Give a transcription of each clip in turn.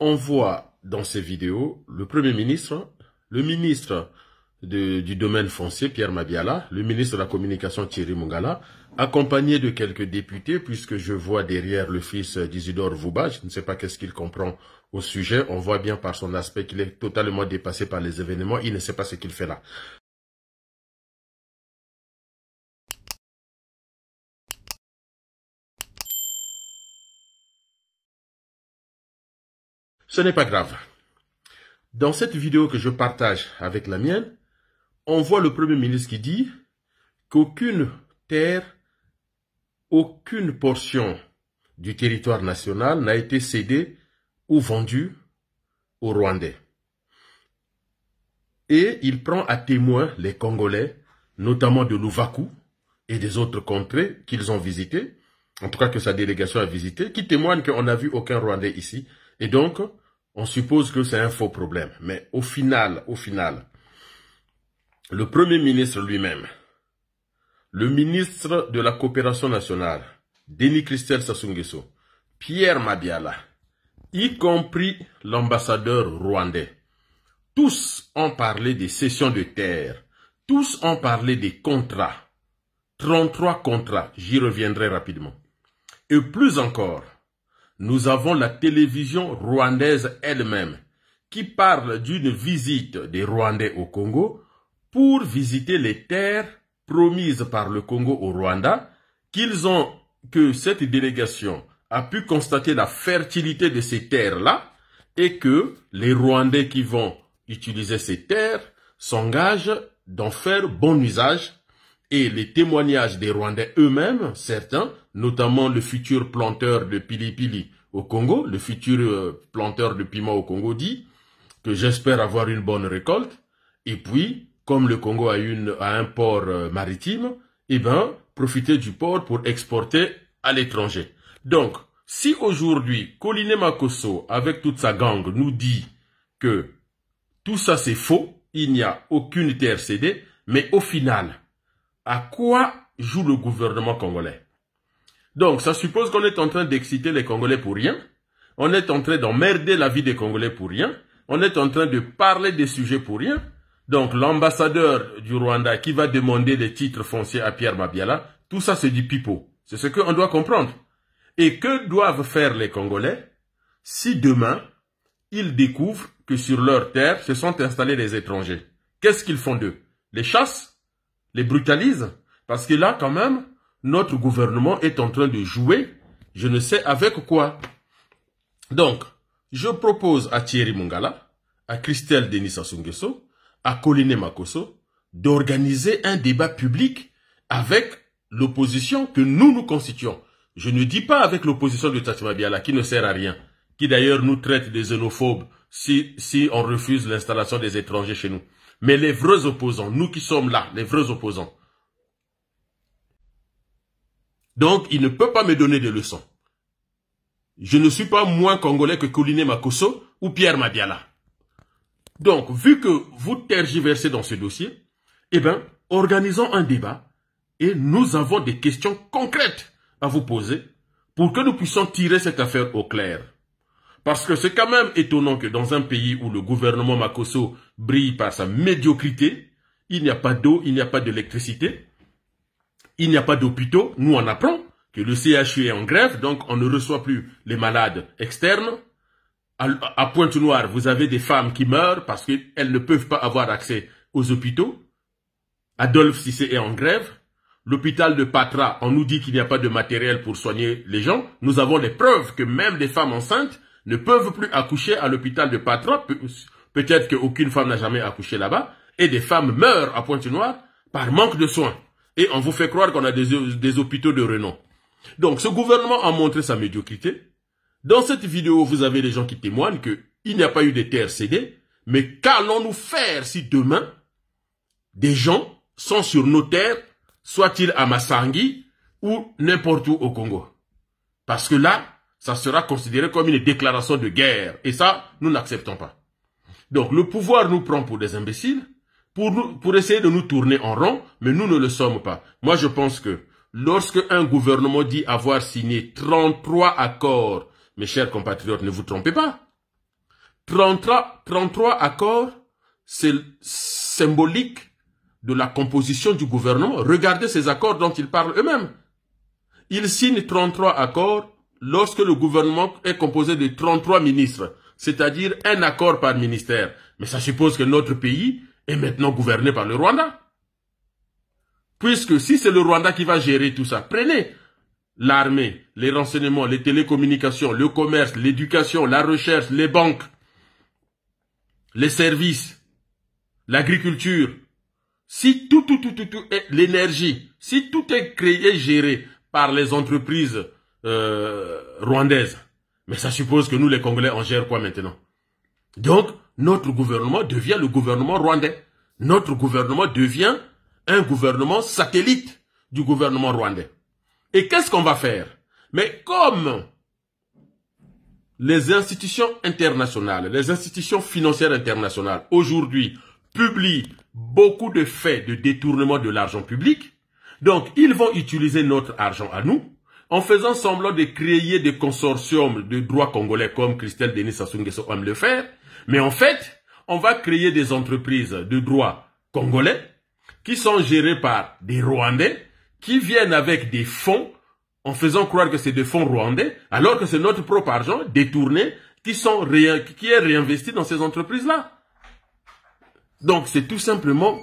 on voit dans ces vidéos le Premier ministre, le ministre du domaine foncier, Pierre Mabiala, le ministre de la Communication, Thierry Mungala, accompagné de quelques députés, puisque je vois derrière le fils d'Isidore Vouba, je ne sais pas qu'est-ce qu'il comprend au sujet, on voit bien par son aspect qu'il est totalement dépassé par les événements, il ne sait pas ce qu'il fait là. Ce n'est pas grave. Dans cette vidéo que je partage avec la mienne, on voit le Premier ministre qui dit qu'aucune terre, aucune portion du territoire national n'a été cédée ou vendue aux Rwandais. Et il prend à témoin les Congolais, notamment de Louvakou et des autres contrées qu'ils ont visitées, en tout cas que sa délégation a visité, qui témoignent qu'on n'a vu aucun Rwandais ici. Et donc, on suppose que c'est un faux problème. Mais au final, au final, le Premier ministre lui-même, le ministre de la Coopération nationale, Denis Christel Sassou Pierre Mabiala, y compris l'ambassadeur rwandais, tous ont parlé des cessions de terres, tous ont parlé des contrats, 33 contrats, j'y reviendrai rapidement. Et plus encore, nous avons la télévision rwandaise elle-même qui parle d'une visite des Rwandais au Congo pour visiter les terres promises par le Congo au Rwanda, qu'ils ont, que cette délégation a pu constater la fertilité de ces terres-là et que les Rwandais qui vont utiliser ces terres s'engagent d'en faire bon usage et les témoignages des Rwandais eux-mêmes, certains, notamment le futur planteur de Pili au Congo, le futur euh, planteur de piment au Congo dit que j'espère avoir une bonne récolte. Et puis, comme le Congo a, une, a un port euh, maritime, eh ben, profiter du port pour exporter à l'étranger. Donc, si aujourd'hui, Colline Makoso, avec toute sa gang, nous dit que tout ça c'est faux, il n'y a aucune terre cédée, mais au final, à quoi joue le gouvernement congolais? Donc, ça suppose qu'on est en train d'exciter les Congolais pour rien, on est en train d'emmerder la vie des Congolais pour rien, on est en train de parler des sujets pour rien. Donc, l'ambassadeur du Rwanda qui va demander les titres fonciers à Pierre Mabiala, tout ça c'est du pipeau. C'est ce qu'on doit comprendre. Et que doivent faire les Congolais si demain, ils découvrent que sur leur terre se sont installés les étrangers? Qu'est-ce qu'ils font d'eux? Les chassent Les brutalisent Parce que là, quand même, notre gouvernement est en train de jouer, je ne sais avec quoi. Donc, je propose à Thierry Mungala, à Christelle Denis Sassou à Colline Makoso, d'organiser un débat public avec l'opposition que nous nous constituons. Je ne dis pas avec l'opposition de Tatima Biala, qui ne sert à rien, qui d'ailleurs nous traite des xénophobes si, si on refuse l'installation des étrangers chez nous. Mais les vrais opposants, nous qui sommes là, les vrais opposants. Donc, il ne peut pas me donner des leçons. Je ne suis pas moins congolais que Kouline Makoso ou Pierre Mabiala. Donc, vu que vous tergiversez dans ce dossier, eh bien, organisons un débat et nous avons des questions concrètes à vous poser pour que nous puissions tirer cette affaire au clair. Parce que c'est quand même étonnant que dans un pays où le gouvernement Makoso brille par sa médiocrité, il n'y a pas d'eau, il n'y a pas d'électricité, il n'y a pas d'hôpitaux. Nous, on apprend que le CHU est en grève, donc on ne reçoit plus les malades externes. À, Pointe-Noire, vous avez des femmes qui meurent parce qu'elles ne peuvent pas avoir accès aux hôpitaux. Adolphe Sissé est en grève. L'hôpital de Patra, on nous dit qu'il n'y a pas de matériel pour soigner les gens. Nous avons les preuves que même les femmes enceintes ne peuvent plus accoucher à l'hôpital de Patra. Peut-être qu'aucune femme n'a jamais accouché là-bas. Et des femmes meurent à Pointe-Noire par manque de soins. Et on vous fait croire qu'on a des, des hôpitaux de renom. Donc, ce gouvernement a montré sa médiocrité. Dans cette vidéo, vous avez les gens qui témoignent qu'il n'y a pas eu de terres cédées. Mais qu'allons-nous faire si demain, des gens sont sur nos terres soit-il à Massangui ou n'importe où au Congo? Parce que là, ça sera considéré comme une déclaration de guerre. Et ça, nous n'acceptons pas. Donc le pouvoir nous prend pour des imbéciles, pour, nous, pour essayer de nous tourner en rond, mais nous ne le sommes pas. Moi, je pense que lorsque un gouvernement dit avoir signé 33 accords, mes chers compatriotes, ne vous trompez pas. 33, 33 accords, c'est symbolique de la composition du gouvernement. Regardez ces accords dont ils parlent eux-mêmes. Ils signent 33 accords lorsque le gouvernement est composé de 33 ministres, c'est-à-dire un accord par ministère. Mais ça suppose que notre pays est maintenant gouverné par le Rwanda. Puisque si c'est le Rwanda qui va gérer tout ça, prenez l'armée, les renseignements, les télécommunications, le commerce, l'éducation, la recherche, les banques, les services, l'agriculture, si tout, tout, tout, tout, tout est l'énergie, si tout est créé géré par les entreprises euh, rwandaises, mais ça suppose que nous, les Congolais, on gère quoi maintenant? Donc, notre gouvernement devient le gouvernement rwandais. Notre gouvernement devient un gouvernement satellite du gouvernement rwandais. Et qu'est-ce qu'on va faire? Mais comme les institutions internationales, les institutions financières internationales, aujourd'hui, publient beaucoup de faits de détournement de l'argent public, donc ils vont utiliser notre argent à nous, en faisant semblant de créer des consortiums de droits congolais comme Christelle Denis Sassou aime le faire, mais en fait, on va créer des entreprises de droits congolais qui sont gérées par des Rwandais qui viennent avec des fonds en faisant croire que c'est des fonds rwandais, alors que c'est notre propre argent détourné qui, sont qui est réinvesti dans ces entreprises-là. Donc c'est tout simplement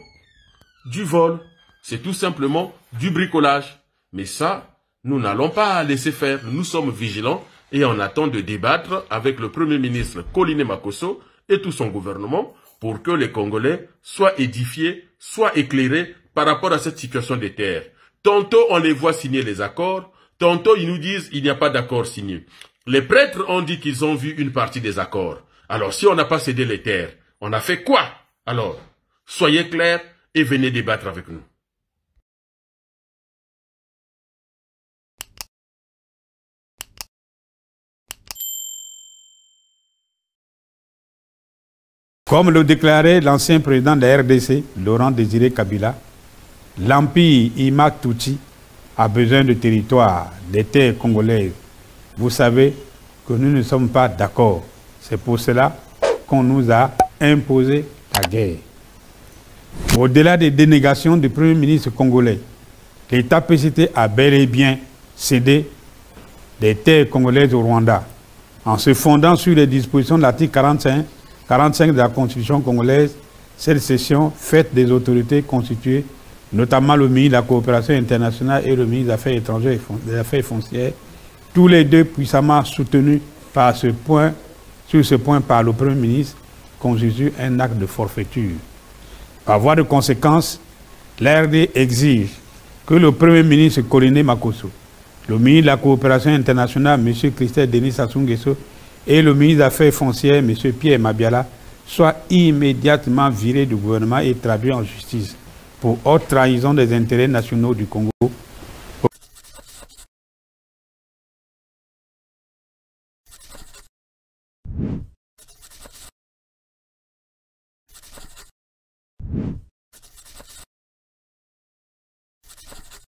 du vol, c'est tout simplement du bricolage. Mais ça, nous n'allons pas laisser faire. Nous sommes vigilants et on attend de débattre avec le Premier ministre Coline Makoso et tout son gouvernement pour que les Congolais soient édifiés, soient éclairés par rapport à cette situation des terres. Tantôt on les voit signer les accords, tantôt ils nous disent il n'y a pas d'accord signé. Les prêtres ont dit qu'ils ont vu une partie des accords. Alors si on n'a pas cédé les terres, on a fait quoi Alors, soyez clairs et venez débattre avec nous. Comme le déclarait l'ancien président de la RDC, Laurent Désiré Kabila, l'empire Imak a besoin de territoire, des terres congolaises. Vous savez que nous ne sommes pas d'accord. C'est pour cela qu'on nous a imposé la guerre. Au-delà des dénégations du Premier ministre congolais, l'État PCT a bel et bien cédé des terres congolaises au Rwanda en se fondant sur les dispositions de l'article 45 45 de la Constitution congolaise, cette session faite des autorités constituées, notamment le ministre de la Coopération internationale et le ministre des Affaires étrangères et des Affaires foncières, tous les deux puissamment soutenus sur ce point par le Premier ministre, constitue un acte de forfaiture. Par voie de conséquence, l'RD exige que le Premier ministre Koriné Makoso, le ministre de la Coopération internationale, M. Christophe Denis Sassou et le ministre des Affaires foncières, M. Pierre Mabiala, soit immédiatement viré du gouvernement et traduit en justice pour haute trahison des intérêts nationaux du Congo